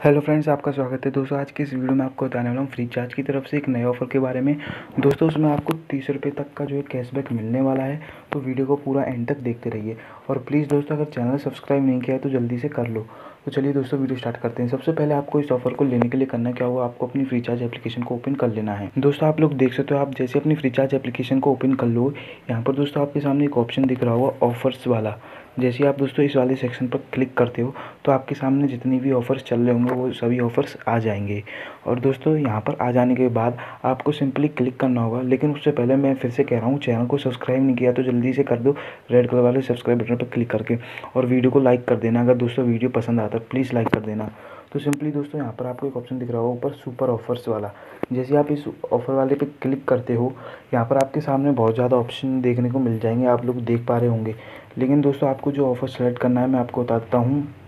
Hello friends, आपका स्वागत है। दोस्तों, आज की इस वीडियो में आपको बताने वाला हूँ, फ्री चार्ज की तरफ़ से एक नए ऑफ़र के बारे में। दोस्तों, उसमें आपको तीस रुपये तक का जो है कैशबैक मिलने वाला है। तो वीडियो को पूरा एंड तक देखते रहिए। और प्लीज़ दोस्तों, अगर चैनल सब्सक्राइब नहीं किया है तो जल्दी से कर लो। तो चलिए दोस्तों, वीडियो स्टार्ट करते हैं। सबसे पहले आपको इस ऑफ़र को लेने के लिए करना क्या होगा, आपको अपनी फ्री चार्ज एप्लीकेशन को ओपन कर लेना है। दोस्तों, आप लोग देख सकते हो, आप जैसे अपनी फ्री चार्ज एप्लीकेशन को ओपन कर लो। यहाँ पर दोस्तों, आपके सामने एक ऑप्शन दिख रहा होगा, ऑफर्स वाला। जैसे आप दोस्तों इस वाले सेक्शन पर क्लिक करते हो तो आपके सामने जितनी भी ऑफ़र्स चल रहे होंगे, वो सभी ऑफ़र्स आ जाएँगे। और दोस्तों, यहाँ पर आ जाने के बाद आपको सिंपली क्लिक करना होगा, लेकिन उससे पहले मैं फिर से कह रहा हूँ चैनल को सब्सक्राइब नहीं किया तो जल्दी से कर दो रेड कलर वाले सब्सक्राइब बटन पर क्लिक करके। और वीडियो को लाइक कर देना, अगर दोस्तों वीडियो पसंद आता है प्लीज़ लाइक कर देना। तो सिंपली दोस्तों, यहाँ पर आपको एक ऑप्शन दिख रहा होगा, ऊपर सुपर ऑफर्स वाला। जैसे आप इस ऑफ़र वाले पे क्लिक करते हो, यहाँ पर आपके सामने बहुत ज़्यादा ऑप्शन देखने को मिल जाएँगे, आप लोग देख पा रहे होंगे। लेकिन दोस्तों आपको जो ऑफ़र सेलेक्ट करना है मैं आपको बताता हूँ।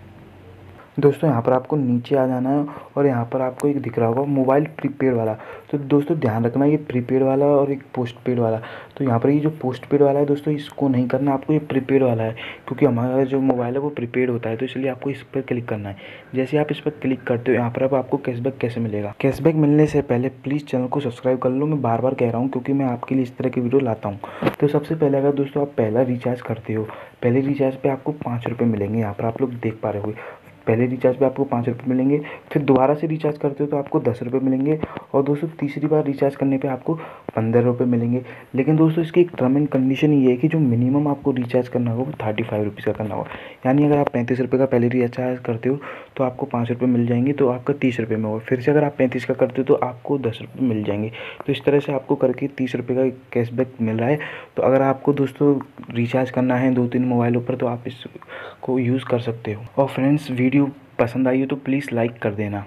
दोस्तों, यहाँ पर आपको नीचे आ जाना है और यहाँ पर आपको एक दिख रहा होगा मोबाइल प्रीपेड वाला। तो दोस्तों, ध्यान रखना ये प्रीपेड वाला और एक पोस्ट पेड वाला। तो यहाँ पर ये जो पोस्ट पेड वाला है दोस्तों, इसको नहीं करना, आपको ये प्रीपेड वाला है, क्योंकि हमारा जो मोबाइल है वो प्रीपेड होता है तो इसलिए आपको इस पर क्लिक करना है। जैसे आप इस पर क्लिक करते हो, यहाँ पर अब आपको कैशबैक कैसे मिलेगा? कैशबैक मिलने से पहले प्लीज़ चैनल को सब्सक्राइब कर लो। मैं बार बार कह रहा हूँ, क्योंकि मैं आपके लिए इस तरह की वीडियो लाता हूँ। तो सबसे पहले अगर दोस्तों आप पहला रिचार्ज करते हो, पहले रिचार्ज पे आपको पाँच रुपये मिलेंगे, यहाँ पर आप लोग देख पा रहे हो पहले रिचार्ज पे आपको पाँच रुपये मिलेंगे, फिर दोबारा से रिचार्ज करते हो तो आपको दस रुपये मिलेंगे और दोस्तों, तीसरी बार रिचार्ज करने पे आपको पंद्रह रुपये मिलेंगे। लेकिन दोस्तों, इसकी एक टर्म एंड कंडीशन ये है कि जो मिनिमम आपको रिचार्ज करना होगा, वो थर्टी फाइव रुपीज़ का करना होगा। यानी अगर आप पैंतीस रुपये का पहले रिचार्ज करते हो तो आपको पाँच रुपये मिल जाएँगे तो आपका तीस रुपये में होगा। फिर से अगर आप पैंतीस का करते हो तो आपको दस रुपये मिल जाएँगे। तो इस तरह से आपको करके तीस रुपये का कैशबैक मिल रहा है। तो अगर आपको दोस्तों रिचार्ज करना है दो तीन मोबाइलों पर तो आप इसको यूज़ कर सकते हो। और फ्रेंड्स वीडियो पसंद आई हो तो प्लीज़ लाइक कर देना।